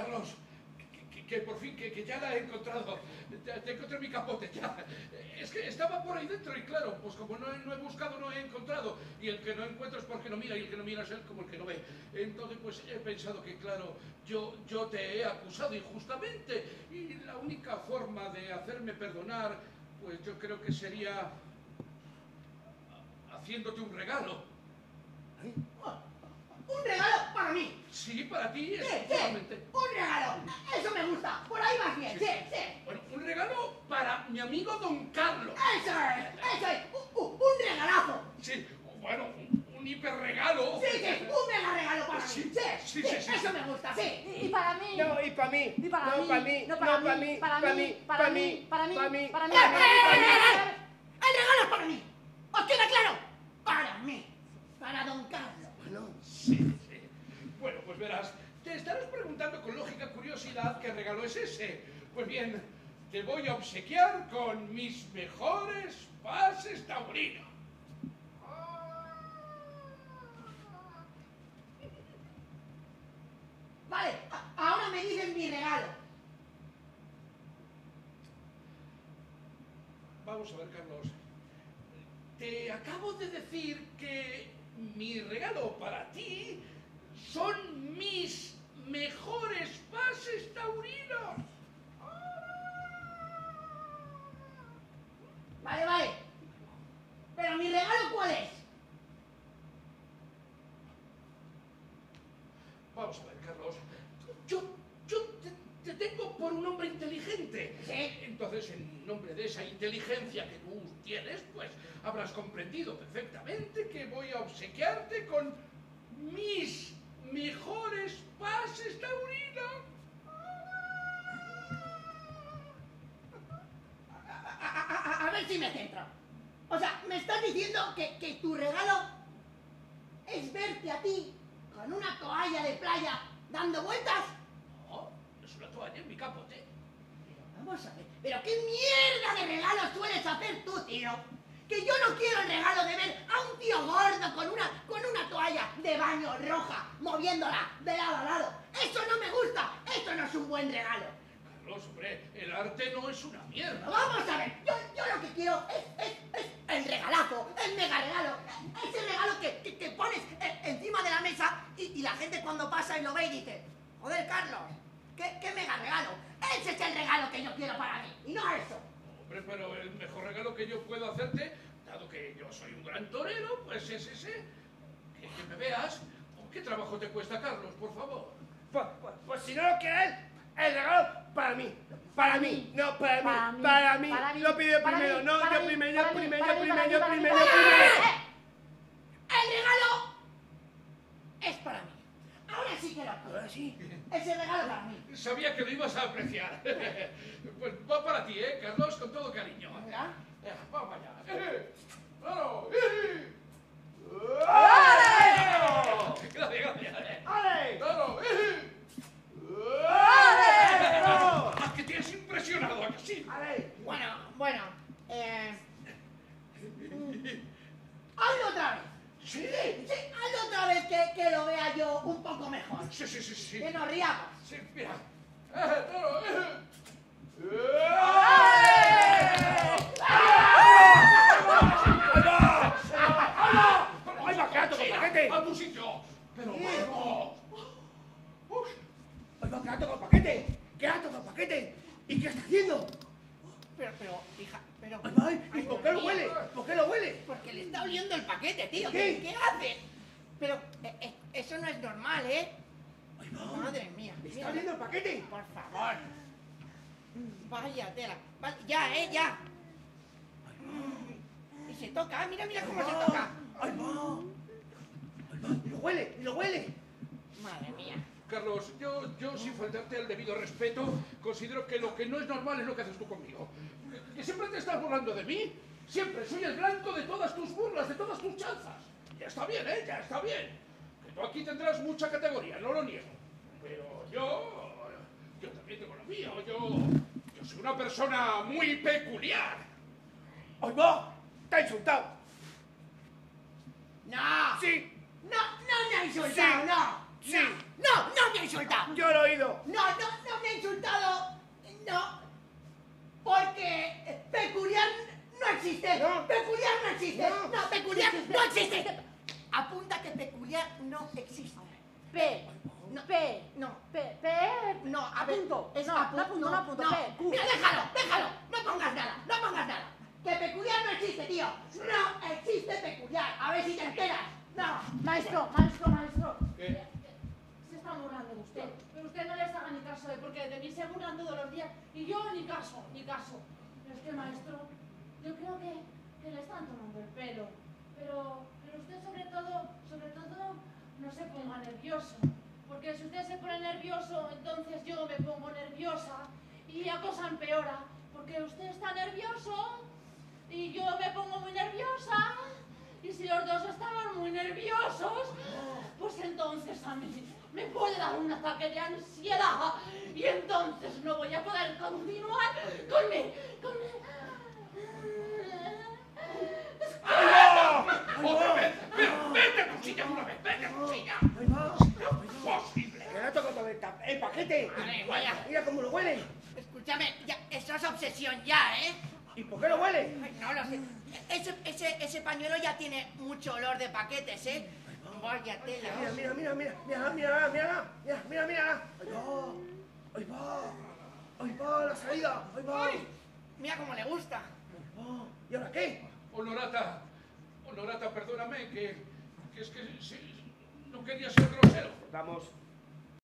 Carlos, que, que por fin, que, que, ya la he encontrado. Te, te, encontré mi capote, ya. Es que estaba por ahí dentro y claro, pues como no he, no he, buscado, no he encontrado. Y el que no encuentro es porque no mira y el que no mira es él como el que no ve. Entonces, pues he pensado que, claro, yo, yo te he acusado injustamente y la única forma de hacerme perdonar, pues yo creo que sería haciéndote un regalo. ¿Eh? ¡Un regalo para mí! Sí, para ti, sí, sí, un regalo. Eso me gusta. Por ahí vas bien, sí, sí. Bueno, un regalo Don Carlos. Eso es, eso es. Un, un regalazo. Sí, bueno, un, un hiperregalo. Sí, sí, un mega regalo para Sí, mí. Sí, sí, sí, sí, sí, Eso me gusta, sí. Y para mí. No, y para mí. Y para no, mí. para mí. No, para no, para mí. mí. Para para mí. mí. Para mí. Para mí. Para mí. Para mí. ¡Eh, eh, eh, eh, eh! El regalo es para mí. ¿Os queda claro? Para mí. Para don Carlos. Bueno, Sí, sí. Bueno, pues verás, te estarás preguntando con lógica curiosidad qué regalo es ese. Pues bien, te voy a obsequiar con mis mejores pases taurinos. Vale, ahora me dicen mi regalo. Vamos a ver, Carlos. Te acabo de decir que mi regalo para ti son mis mejores pases taurinos. Vale, vale. Pero mi regalo cuál es? Vamos a ver, Carlos. Yo, yo te, te tengo por un hombre inteligente. Sí. Entonces, en nombre de esa inteligencia que tú tienes, pues habrás comprendido perfectamente que voy a obsequiarte con mis mejores pases taurinos. A, a- ver si me centro. O sea, me estás diciendo que tu regalo es verte a ti con una toalla de playa dando vueltas. No, es una toalla en mi capote. Pero vamos a ver, pero qué mierda de regalo sueles hacer tú, tío. Que yo no quiero el regalo de ver a un tío gordo con una, con una toalla de baño roja moviéndola de lado a lado. Eso no me gusta, eso no es un buen regalo. Carlos, hombre, el arte no es una mierda. Vamos a ver, yo, yo lo que quiero es, es, es el regalazo, el mega regalo. Ese regalo que, que, que pones e- encima de la mesa y, y la gente cuando pasa y lo ve y dice, joder, Carlos, qué, qué mega regalo. Ese es el regalo que yo quiero para mí, y no eso. Hombre, pero el mejor regalo que yo puedo hacerte, dado que yo soy un gran torero, pues es ese. Que, que me veas. ¿Qué trabajo te cuesta, Carlos, por favor? pues, pues, pues si no lo quiere él, el regalo para mí. Para mí, no para Para mí, mí, para mí. para mí, Lo pido para primero, no, yo primero, yo primero, yo primero, yo primero, yo mí. primero. El regalo es para mí. Ahora sí que lo Ahora sí. Ese regalo para mí. Sabía que lo ibas a apreciar. pues va para ti, ¿eh, Carlos? Con todo cariño. ¿Verdad? Eh, Vamos allá. Eh, ¡Claro! Gracias, gracias. ¡Ale! ¡Claro! ¡Eh! ¡Ale! ¡No! Ah, que tienes impresionado, ¿a que sí? ¡Ale! Bueno, bueno. Eh... Hazlo otra vez. ¿Sí? Sí, hazlo otra vez que, que lo vea yo un poco mejor. Sí, sí, sí, sí. Que nos riamos. Sí, mira. Claro. ¡Ay, va, quédate con el paquete! ¡A tu sitio! Pero vamos. Uf, ¡Ay, va, quédate con el paquete! ¡Quédate con el paquete! ¿Y qué está haciendo? Pero, pero, hija, pero... ¡Ay, va! ¿Y por qué lo huele? ¿Por qué lo huele? Porque le está oliendo el paquete, tío. ¿Qué? ¿Qué, qué haces? Pero eh, eh, eso no es normal, ¿eh? ¡Ay, va! Madre mía. ¿Le está mira. oliendo el paquete? Por favor. Vaya tela. Vale, ya, ¿eh? Ya. Y se toca. Mira, mira cómo se toca. ¡Ay, va! ¡Ay, va! ¡Y lo huele! ¡Y lo huele! Madre mía. Carlos, yo, yo sin faltarte al debido respeto, considero que lo que no es normal es lo que haces tú conmigo. Que siempre te estás burlando de mí. Siempre soy el blanco de todas tus burlas, de todas tus chanzas. Ya está bien, ¿eh? Ya está bien. Tú aquí tendrás mucha categoría, no lo niego. Pero yo... Yo también tengo lo mío. Yo... Yo soy una persona muy peculiar. ¡Ay, va! ¡Te ha insultado! No. ¡Sí! No, no me ha insultado, Sí. no. Sí. No, no me ha insultado. Yo lo he oído. No, no, no me ha insultado. No. Porque peculiar no existe. No. Peculiar no existe. No. No, peculiar no existe. Apunta que peculiar no existe. P. No. P. No. P. P. No, a ver, Apunto. es no, no apunto, no, apunto. no. P. Q. Mira, déjalo, déjalo. No pongas nada, no pongas nada. Que peculiar no existe, tío. No existe peculiar. A ver si te enteras. No. Maestro, maestro, maestro. ¿Qué? Se está burlando de usted. Pero usted no les haga ni caso, ¿eh? porque de mí se burlan todos los días. Y yo ni caso, ni caso. Pero es que, maestro, yo creo que, que le están tomando el pelo. Pero, pero usted sobre todo, sobre todo, no se ponga nervioso. Porque si usted se pone nervioso, entonces yo me pongo nerviosa. Y la cosa empeora. Porque usted está nervioso y yo me pongo muy nerviosa. Y si los dos estamos muy nerviosos, pues entonces a mí me puede dar un ataque de ansiedad. Y entonces no voy a poder continuar con mi. con ¡Otra vez! ¡Pero vete a tu silla de una vez! ¡Vete a tu silla! Ahí va. ¡Posible! Que le ha tocado el, vaya. Mira cómo lo huele. Escúchame, ya, eso es obsesión ya, ¿eh? ¿Y por qué lo huele? Ay, no lo sé. Ese, ese, ese pañuelo ya tiene mucho olor de paquetes, ¿eh? Vaya tela. Mira, mira, mira, mira, mira, mira, mira, mira, mira, mira. Ahí va. Ahí va. Ahí va la salida. Ahí va. Ahí Mira cómo le gusta. va. ¿Y ahora qué? Honorata, Honorata, perdóname, que, que es que sí, no quería ser grosero. Vamos,